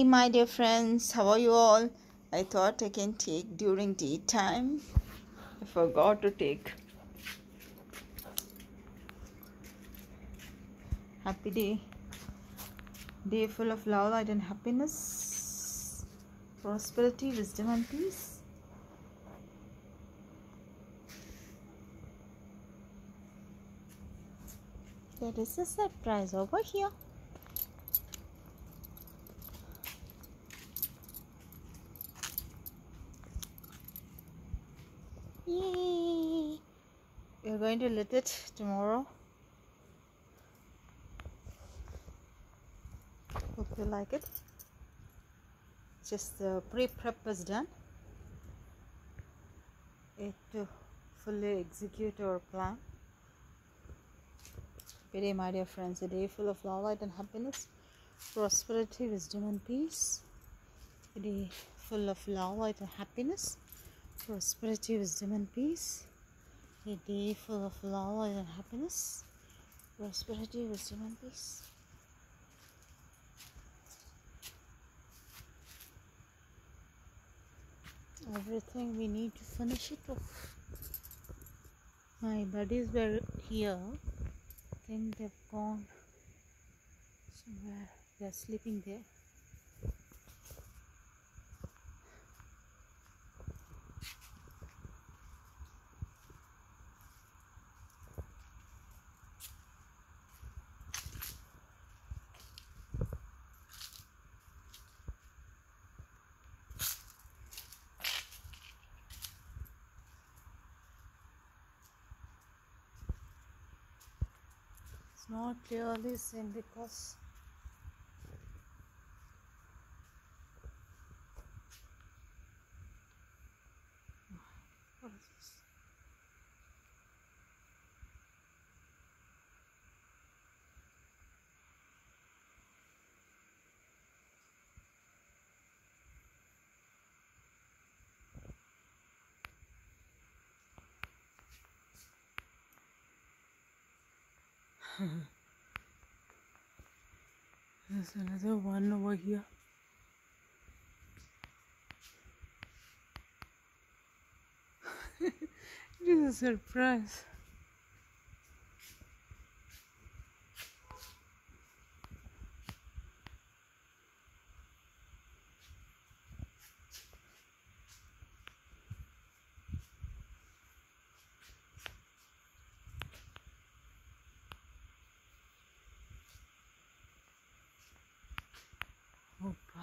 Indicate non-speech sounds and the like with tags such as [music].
Hey, my dear friends, how are you all? I thought I can take during daytime. I forgot to take. Happy day. Day full of love, light, and happiness, prosperity, wisdom, and peace. There is a surprise over here. Yay! We're going to lit it tomorrow. Hope you like it. Just the pre-prep is done. It to fully execute our plan. Good day, my dear friends. A day full of love, light, and happiness, prosperity, wisdom, and peace. A day full of love, light, and happiness, prosperity, wisdom, and peace. A day full of love, and happiness, prosperity, wisdom, and peace. Everything we need to finish it off. My buddies were here. I think they've gone somewhere. They're sleeping there. It's not clearly seen because There's another one over here. [laughs] it is a surprise. gruppo